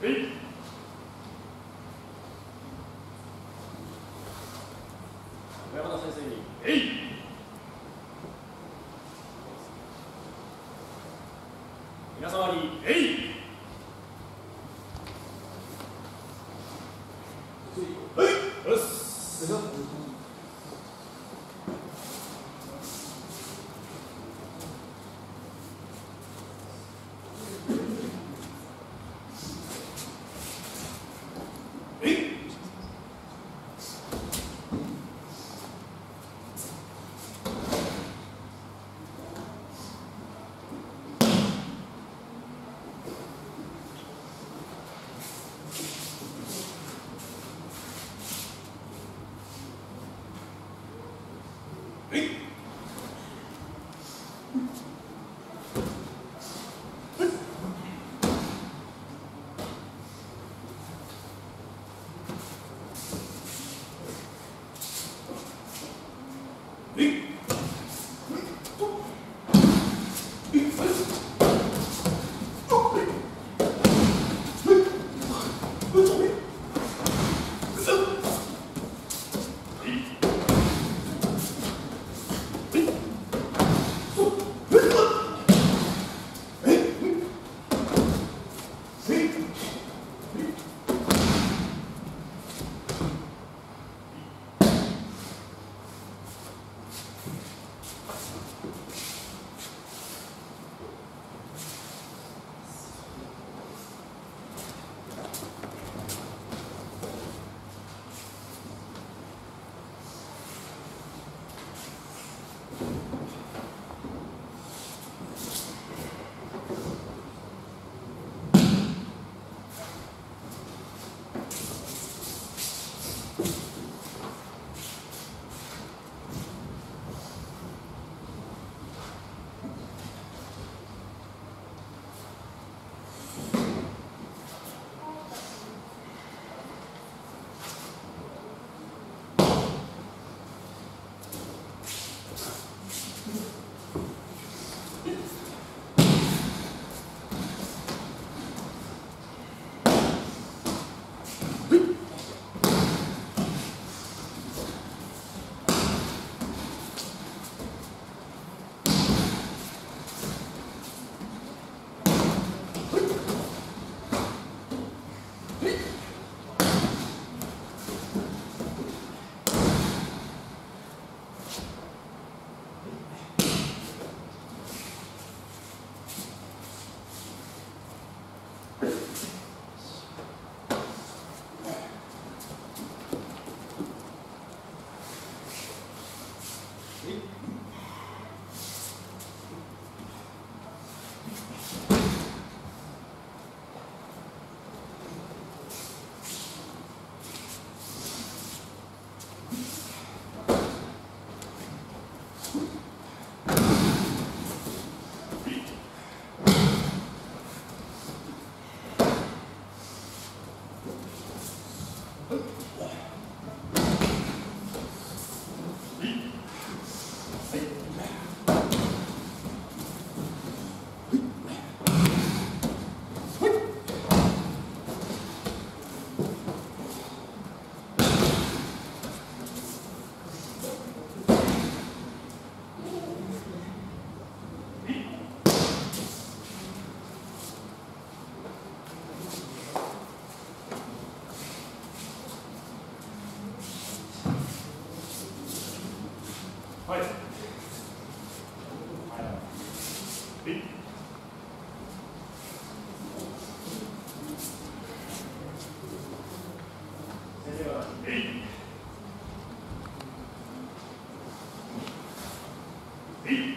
はい。山田先生に。えい。皆様にえいはいよしえいえはい。はい。先生はえい。えい。えい。皆様にえい。